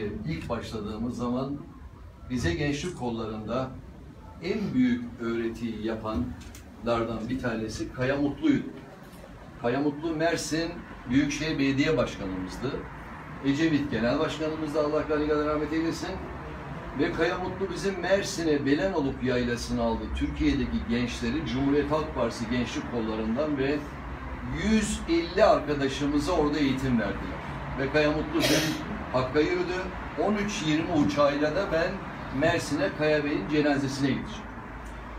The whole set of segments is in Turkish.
ilgili ilk başladığımız zaman bize gençlik kollarında en büyük öğretiyi yapanlardan bir tanesi Kaya Mutlu'ydu. Kaya Mutlu Mersin Büyükşehir Belediye Başkanımızdı. Ecevit Genel Başkanımızdı Allah gani rahmet eylesin. Ve Kaya Mutlu bizim Mersin'e belen olup yaylasını aldı. Türkiye'deki gençleri Cumhuriyet Halk Partisi gençlik kollarından ve 150 arkadaşımıza orada eğitim verdiler. Ve Kaya Mutlu dün Hakk'a yürüdü. 13-20 uçağıyla da ben Mersin'e Kaya Bey'in cenazesine gideceğim.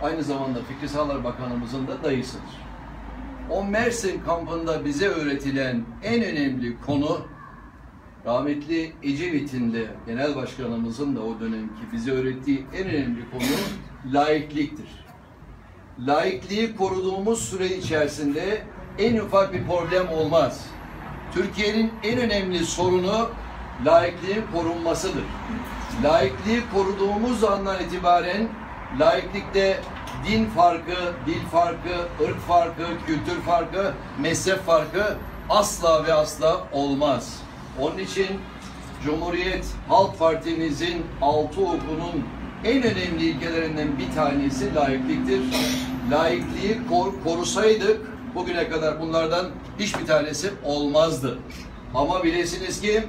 Aynı zamanda Fikri Sağlar Bakanımızın da dayısıdır. O Mersin kampında bize öğretilen en önemli konu rahmetli Ecevit'in de genel başkanımızın da o dönemki bize öğrettiği en önemli konu laikliktir. Laikliği koruduğumuz süre içerisinde en ufak bir problem olmaz. Türkiye'nin en önemli sorunu laikliğin korunmasıdır. Laikliği koruduğumuz andan itibaren laiklikte din farkı, dil farkı, ırk farkı, kültür farkı, mezhep farkı asla ve asla olmaz. Onun için Cumhuriyet Halk Partimizin altı okunun en önemli ilkelerinden bir tanesi laikliktir. Laikliği kor korusaydık bugüne kadar bunlardan hiçbir tanesi olmazdı. Ama bilesiniz ki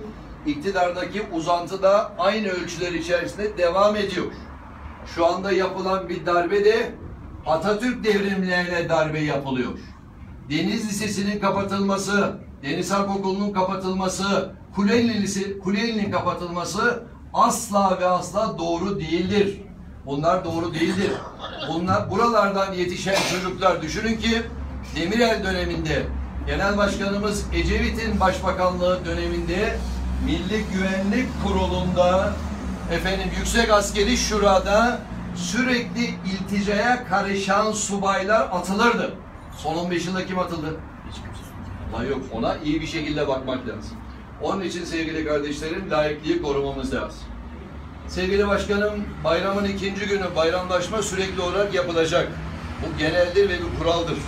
iktidardaki uzantı da aynı ölçüler içerisinde devam ediyor. Şu anda yapılan bir darbe de Atatürk devrimlerine darbe yapılıyor. Deniz Lisesi'nin kapatılması, Deniz Harp Okulu'nun kapatılması, Kuleli Lise, Kuleli'nin kapatılması asla ve asla doğru değildir. Bunlar doğru değildir. Bunlar buralardan yetişen çocuklar düşünün ki Demirel döneminde Genel Başkanımız Ecevit'in başbakanlığı döneminde Milli Güvenlik Kurulu'nda efendim Yüksek Askeri Şura'da sürekli ilticaya karışan subaylar atılırdı. Son 15 yılda kim atıldı? Hiç kimse. Yok. Ona iyi bir şekilde bakmak lazım. Onun için sevgili kardeşlerim layıklığı korumamız lazım. Sevgili başkanım bayramın ikinci günü bayramlaşma sürekli olarak yapılacak. Bu geneldir ve bir kuraldır.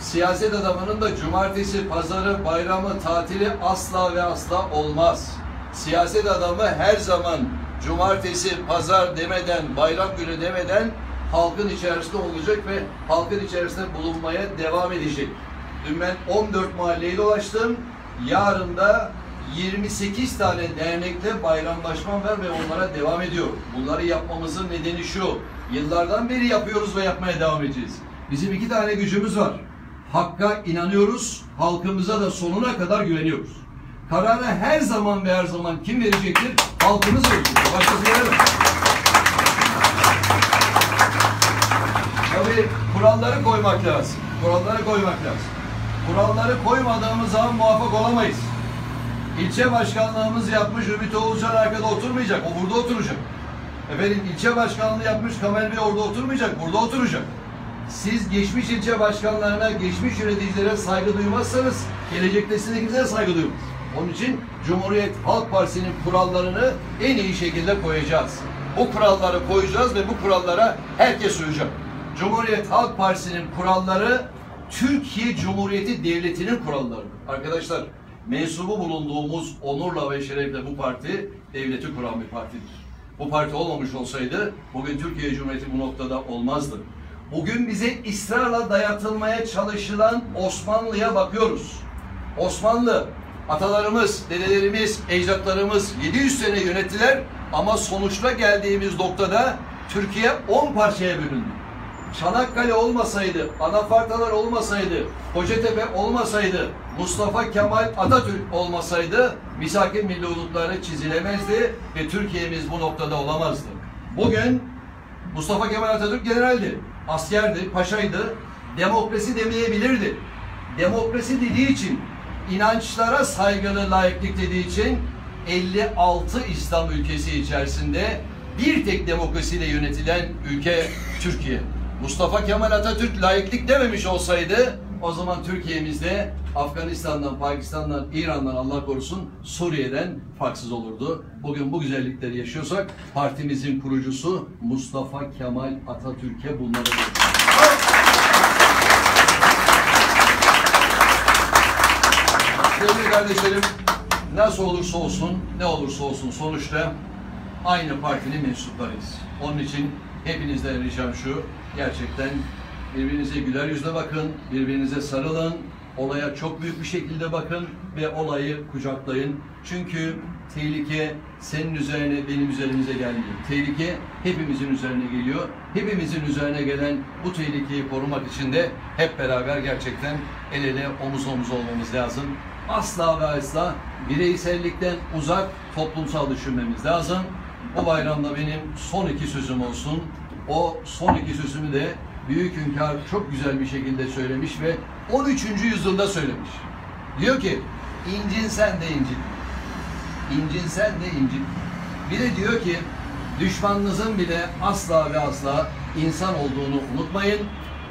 Siyaset adamının da cumartesi, pazarı, bayramı, tatili asla ve asla olmaz. Siyaset adamı her zaman cumartesi, pazar demeden, bayram günü demeden halkın içerisinde olacak ve halkın içerisinde bulunmaya devam edecek. Dün ben 14 mahalleyi dolaştım. Yarın da 28 tane dernekle bayramlaşmam var ve onlara devam ediyor. Bunları yapmamızın nedeni şu. Yıllardan beri yapıyoruz ve yapmaya devam edeceğiz. Bizim iki tane gücümüz var. Hakka inanıyoruz, halkımıza da sonuna kadar güveniyoruz. Kararı her zaman ve her zaman kim verecektir? Halkımız verecek. Başkası veremez. Tabii kuralları koymak lazım. Kuralları koymak lazım. Kuralları koymadığımız zaman muvaffak olamayız. İlçe başkanlığımız yapmış Ümit Oğuzcan arkada oturmayacak. O burada oturacak. Efendim ilçe başkanlığı yapmış Kamer Bey orada oturmayacak. Burada oturacak. Siz geçmiş ilçe başkanlarına, geçmiş yöneticilere saygı duymazsanız gelecekte size saygı duymaz. Onun için Cumhuriyet Halk Partisi'nin kurallarını en iyi şekilde koyacağız. Bu kuralları koyacağız ve bu kurallara herkes uyacak. Cumhuriyet Halk Partisi'nin kuralları Türkiye Cumhuriyeti Devleti'nin kuralları. Arkadaşlar mensubu bulunduğumuz onurla ve şerefle bu parti devleti kuran bir partidir. Bu parti olmamış olsaydı bugün Türkiye Cumhuriyeti bu noktada olmazdı. Bugün bize ısrarla dayatılmaya çalışılan Osmanlı'ya bakıyoruz. Osmanlı atalarımız, dedelerimiz, ecdatlarımız 700 sene yönettiler ama sonuçta geldiğimiz noktada Türkiye 10 parçaya bölündü. Çanakkale olmasaydı, anafartalar olmasaydı, Kocatepe olmasaydı, Mustafa Kemal Atatürk olmasaydı misak milli hudutları çizilemezdi ve Türkiye'miz bu noktada olamazdı. Bugün Mustafa Kemal Atatürk generaldi, askerdi, paşaydı, demokrasi demeyebilirdi. Demokrasi dediği için, inançlara saygılı layıklık dediği için 56 İslam ülkesi içerisinde bir tek demokrasiyle yönetilen ülke Türkiye. Mustafa Kemal Atatürk layıklık dememiş olsaydı o zaman Türkiye'mizde Afganistan'dan, Pakistan'dan, İran'dan Allah korusun Suriye'den farksız olurdu. Bugün bu güzellikleri yaşıyorsak partimizin kurucusu Mustafa Kemal Atatürk'e bunları Sevgili kardeşlerim, nasıl olursa olsun, ne olursa olsun sonuçta aynı partinin mensuplarıyız. Onun için hepinizden ricam şu, gerçekten birbirinize güler yüzle bakın, birbirinize sarılın, olaya çok büyük bir şekilde bakın ve olayı kucaklayın. Çünkü tehlike senin üzerine, benim üzerimize gelmiyor. Tehlike hepimizin üzerine geliyor. Hepimizin üzerine gelen bu tehlikeyi korumak için de hep beraber gerçekten el ele omuz omuz olmamız lazım. Asla ve asla bireysellikten uzak toplumsal düşünmemiz lazım. Bu bayramda benim son iki sözüm olsun. O son iki sözümü de Büyük Hünkar çok güzel bir şekilde söylemiş ve 13. yüzyılda söylemiş. Diyor ki, incinsen de incin. İncinsen de incin. Bir de diyor ki, düşmanınızın bile asla ve asla insan olduğunu unutmayın.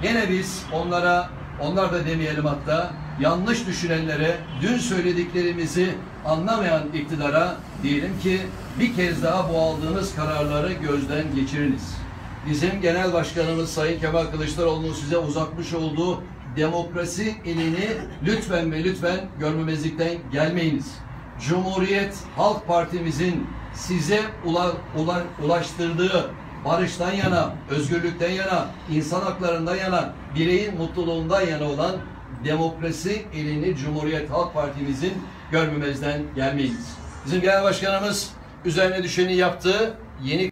Gene biz onlara, onlar da demeyelim hatta, yanlış düşünenlere, dün söylediklerimizi anlamayan iktidara diyelim ki bir kez daha bu aldığınız kararları gözden geçiriniz. Bizim Genel Başkanımız Sayın Kemal Kılıçdaroğlu'nun size uzatmış olduğu demokrasi elini lütfen ve lütfen görmemezlikten gelmeyiniz. Cumhuriyet Halk Partimizin size ula, ula, ulaştırdığı barıştan yana, özgürlükten yana, insan haklarından yana, bireyin mutluluğundan yana olan demokrasi elini Cumhuriyet Halk Partimizin görmemezden gelmeyiniz. Bizim Genel Başkanımız üzerine düşeni yaptı. Yeni